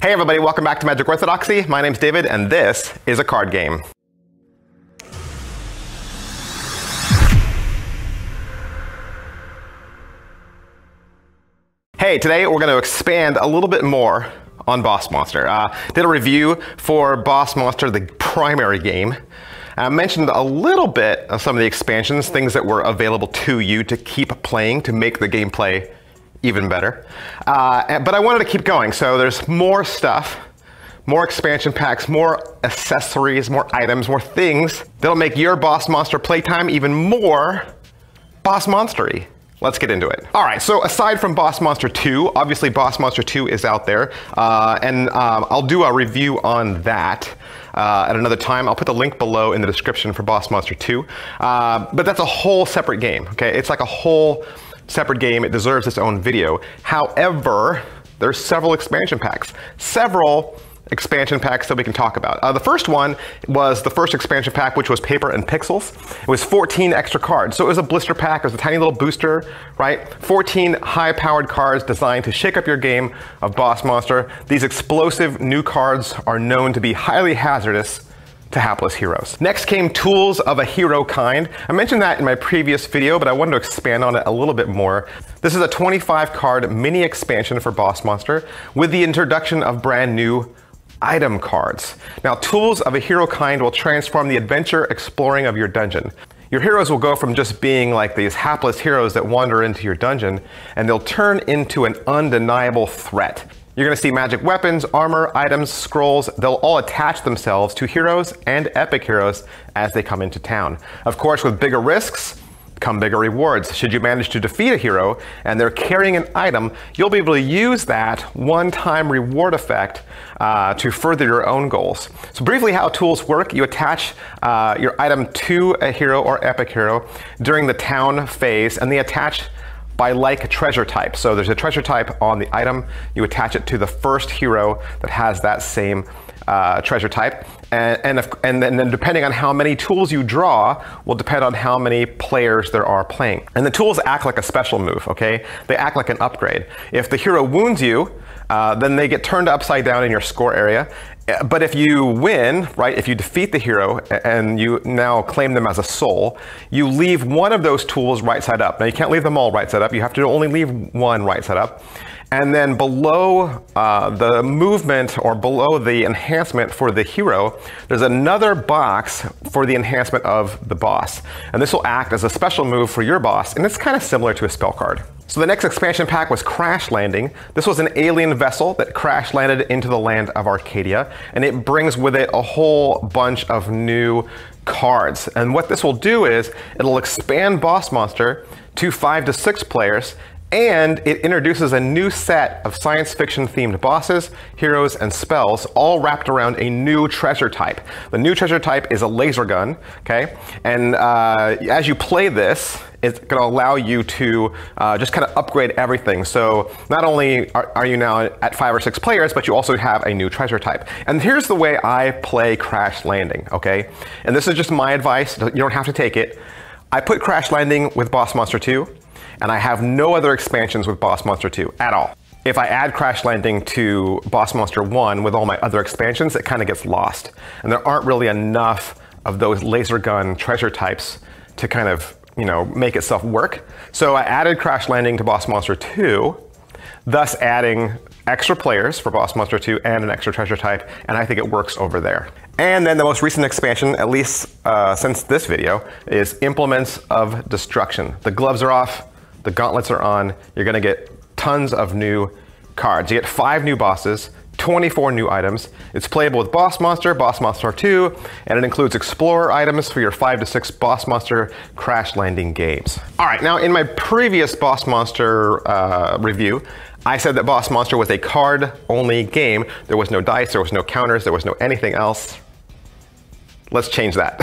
Hey everybody, welcome back to Magic Orthodoxy. My name's David and this is a card game. Hey, today we're going to expand a little bit more on Boss Monster. Uh, did a review for Boss Monster, the primary game. I mentioned a little bit of some of the expansions, things that were available to you to keep playing to make the gameplay even better. Uh, but I wanted to keep going, so there's more stuff, more expansion packs, more accessories, more items, more things that'll make your Boss Monster playtime even more Boss Monstery. Let's get into it. All right, so aside from Boss Monster 2, obviously Boss Monster 2 is out there, uh, and um, I'll do a review on that. Uh, at another time. I'll put the link below in the description for Boss Monster 2. Uh, but that's a whole separate game, okay? It's like a whole separate game. It deserves its own video. However, there's several expansion packs. Several expansion packs that we can talk about. Uh, the first one was the first expansion pack, which was Paper and Pixels. It was 14 extra cards. So it was a blister pack. It was a tiny little booster, right? 14 high-powered cards designed to shake up your game of Boss Monster. These explosive new cards are known to be highly hazardous to hapless heroes. Next came tools of a hero kind. I mentioned that in my previous video, but I wanted to expand on it a little bit more. This is a 25 card mini expansion for Boss Monster with the introduction of brand new item cards. Now, tools of a hero kind will transform the adventure exploring of your dungeon. Your heroes will go from just being like these hapless heroes that wander into your dungeon, and they'll turn into an undeniable threat. You're gonna see magic weapons, armor, items, scrolls, they'll all attach themselves to heroes and epic heroes as they come into town. Of course, with bigger risks, come bigger rewards. Should you manage to defeat a hero and they're carrying an item, you'll be able to use that one-time reward effect uh, to further your own goals. So briefly how tools work, you attach uh, your item to a hero or epic hero during the town phase and they attach by like treasure type. So there's a treasure type on the item, you attach it to the first hero that has that same uh, treasure type. And, and, if, and, then, and, then depending on how many tools you draw will depend on how many players there are playing. And the tools act like a special move, okay? They act like an upgrade. If the hero wounds you, uh, then they get turned upside down in your score area. But if you win, right, if you defeat the hero and you now claim them as a soul, you leave one of those tools right side up. Now you can't leave them all right side up. You have to only leave one right side up. And then below uh, the movement or below the enhancement for the hero, there's another box for the enhancement of the boss. And this will act as a special move for your boss, and it's kind of similar to a spell card. So the next expansion pack was Crash Landing. This was an alien vessel that crash landed into the land of Arcadia, and it brings with it a whole bunch of new cards. And what this will do is it'll expand Boss Monster to five to six players and it introduces a new set of science fiction themed bosses, heroes, and spells, all wrapped around a new treasure type. The new treasure type is a laser gun, okay? And uh, as you play this, it's going to allow you to uh, just kind of upgrade everything. So not only are, are, you now at five or six players, but you also have a new treasure type. And here's the way I play Crash Landing, okay? And this is just my advice. You don't have to take it. I put Crash Landing with Boss Monster 2 and I have no other expansions with Boss Monster 2 at all. If I add Crash Landing to Boss Monster 1 with all my other expansions, it kind of gets lost. And there aren't really enough of those laser gun treasure types to kind of, you know, make itself work. So I added Crash Landing to Boss Monster 2, thus adding extra players for Boss Monster 2 and an extra treasure type, and I think it works over there. And then the most recent expansion, at least uh, since this video, is Implements of Destruction. The gloves are off, the gauntlets are on, you're gonna get tons of new cards. You get five new bosses, 24 new items. It's playable with Boss Monster, Boss Monster 2, and it includes Explorer items for your 5 to 6 Boss Monster Crash Landing games. All right, now in my previous Boss Monster uh, review, I said that Boss Monster was a card-only game. There was no dice, there was no counters, there was no anything else. Let's change that.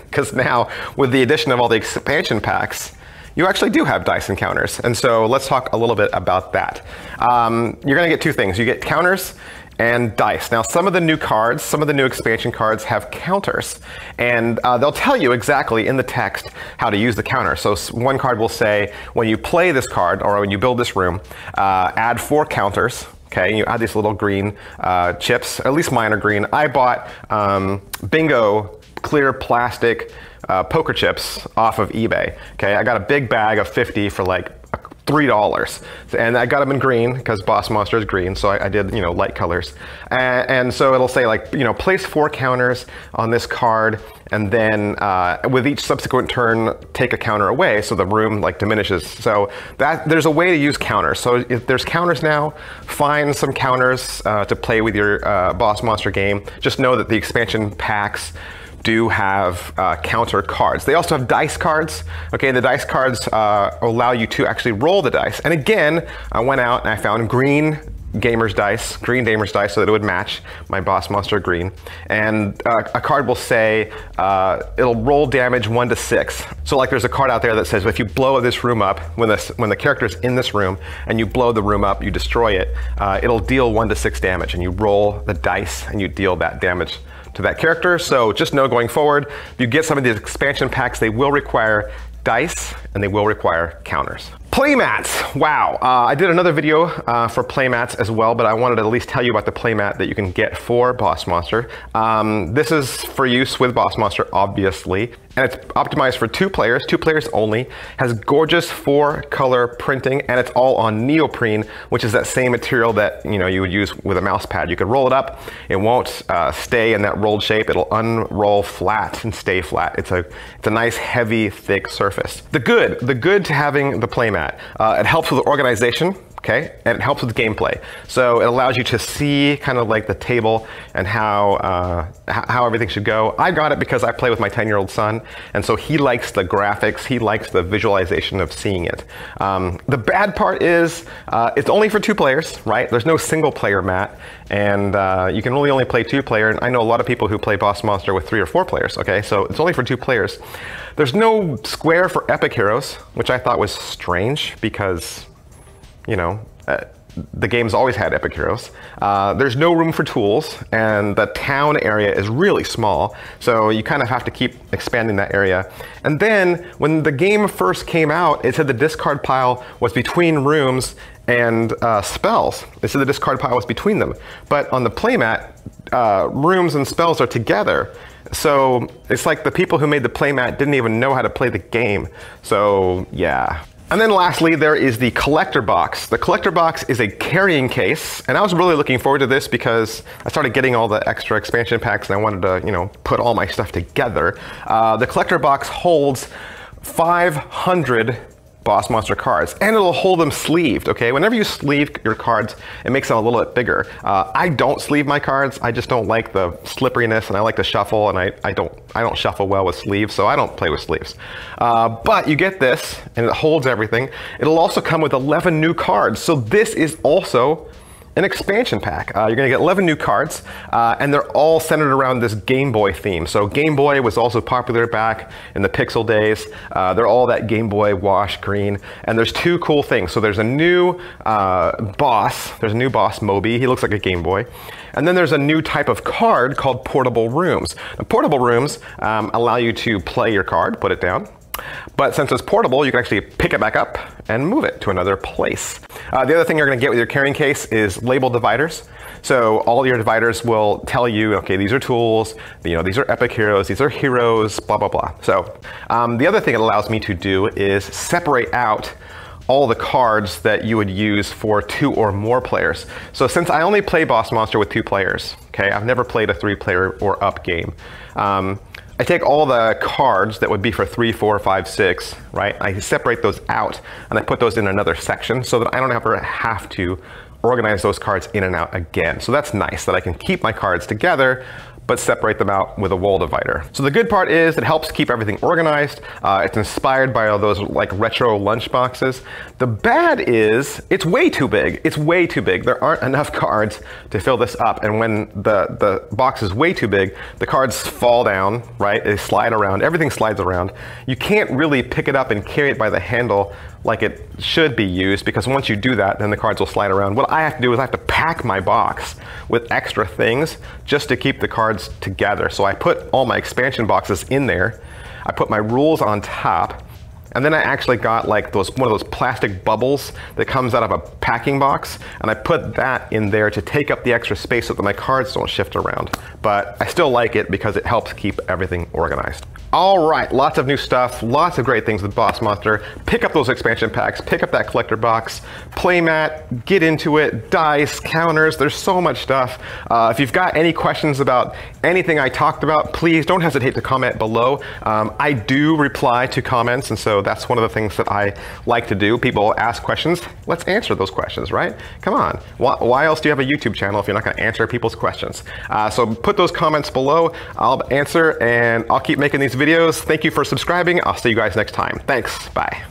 Because now, with the addition of all the expansion packs, you actually do have dice encounters. And so let's talk a little bit about that. Um, you're gonna get two things. You get counters and dice. Now, some of the new cards, some of the new expansion cards have counters, and uh, they'll tell you exactly in the text how to use the counter. So one card will say, when you play this card, or when you build this room, uh, add four counters Okay, you add these little green uh, chips, at least mine are green. I bought um, Bingo clear plastic uh, poker chips off of eBay. Okay, I got a big bag of 50 for like three dollars, and I got them in green because Boss Monster is green, so I, I did you know light colors, and, and, so it'll say like you know place four counters on this card, and then uh, with each subsequent turn take a counter away, so the room like diminishes. So that there's a way to use counters. So if there's counters now, find some counters uh, to play with your uh, Boss Monster game. Just know that the expansion packs do have uh, counter cards. They also have dice cards. Okay, the dice cards uh, allow you to actually roll the dice. And again, I went out and I found green Gamers dice, green Gamers dice, so that it would match my Boss Monster green. And uh, a card will say uh, it'll roll damage one to six. So like there's a card out there that says if you blow this room up, when the when the character's in this room and you blow the room up, you destroy it, uh, it'll deal one to six damage, and you roll the dice and you deal that damage to that character. So just know going forward, if you get some of these expansion packs, they will require dice and they will require counters. Playmats, wow. Uh, I did another video uh, for playmats as well, but I wanted to at least tell you about the playmat that you can get for Boss Monster. Um, this is for use with Boss Monster, obviously and it's optimized for two players, two players only, has gorgeous four color printing, and it's all on neoprene, which is that same material that you know you would use with a mouse pad. You could roll it up, it won't uh, stay in that rolled shape, it'll unroll flat and stay flat. It's a, it's a nice, heavy, thick surface. The good, the good to having the playmat, uh, it helps with organization, okay? And it helps with gameplay. So it allows you to see kind of like the table and how, uh, how everything should go. I got it because I play with my 10 year old son, and so he likes the graphics, he likes the visualization of seeing it. Um, the bad part is uh, it's only for two players, right? There's no single player mat, and uh, you can really only play two player. And I know a lot of people who play Boss Monster with three or four players, okay? So it's only for two players. There's no square for Epic Heroes, which I thought was strange because you know, uh, the game's always had epic heroes. Uh, there's no room for tools, and the town area is really small, so you kind of have to keep expanding that area. And then, when the game first came out, it said the discard pile was between rooms and uh, spells. It said the discard pile was between them. But on the playmat, uh, rooms and spells are together. So it's like the people who made the playmat didn't even know how to play the game. So yeah, and then lastly, there is the collector box. The collector box is a carrying case, and I was really looking forward to this because I started getting all the extra expansion packs and I wanted to, you know, put all my stuff together. Uh, the collector box holds 500 Boss Monster cards, and it'll hold them sleeved, okay? Whenever you sleeve your cards, it makes them a little bit bigger. Uh, I don't sleeve my cards. I just don't like the slipperiness, and I like to shuffle, and I, I, don't, I don't shuffle well with sleeves, so I don't play with sleeves. Uh, but you get this, and it holds everything. It'll also come with 11 new cards, so this is also an expansion pack. Uh, you're going to get 11 new cards, uh, and they're all centered around this Game Boy theme. So Game Boy was also popular back in the Pixel days. Uh, they're all that Game Boy wash green, and there's two cool things. So there's a new uh, boss. There's a new boss, Moby. He looks like a Game Boy. And then there's a new type of card called Portable Rooms. Now, portable Rooms um, allow you to play your card, put it down, but since it's portable, you can actually pick it back up and move it to another place. Uh, the other thing you're going to get with your carrying case is label dividers. So all your dividers will tell you, okay, these are tools, you know, these are epic heroes, these are heroes, blah, blah, blah. So um, the other thing it allows me to do is separate out all the cards that you would use for two or more players. So since I only play Boss Monster with two players, okay, I've never played a three player or up game. Um, I take all the cards that would be for three, four, five, six, right? I separate those out and I put those in another section so that I don't ever have to organize those cards in and out again. So that's nice that I can keep my cards together but separate them out with a wall divider. So the good part is it helps keep everything organized. Uh, it's inspired by all those like retro lunch boxes. The bad is it's way too big. It's way too big. There aren't enough cards to fill this up. And when the, the box is way too big, the cards fall down, right? They slide around, everything slides around. You can't really pick it up and carry it by the handle like it should be used because once you do that, then the cards will slide around. What I have to do is I have to pack my box with extra things just to keep the cards together. So I put all my expansion boxes in there. I put my rules on top And then I actually got like those one of those plastic bubbles that comes out of a packing box, and I put that in there to take up the extra space so that my cards don't shift around. But I still like it because it helps keep everything organized. All right, lots of new stuff, lots of great things with Boss Monster. Pick up those expansion packs, pick up that collector box, playmat, get into it, dice, counters, there's so much stuff. Uh, if you've got any questions about anything I talked about, please don't hesitate to comment below. Um, I do reply to comments, and that's one of the things that I like to do. People ask questions, let's answer those questions, right? Come on, why, why else do you have a YouTube channel if you're not gonna answer people's questions? Uh, so put those comments below, I'll answer, and I'll keep making these videos. Thank you for subscribing. I'll see you guys next time. Thanks. Bye.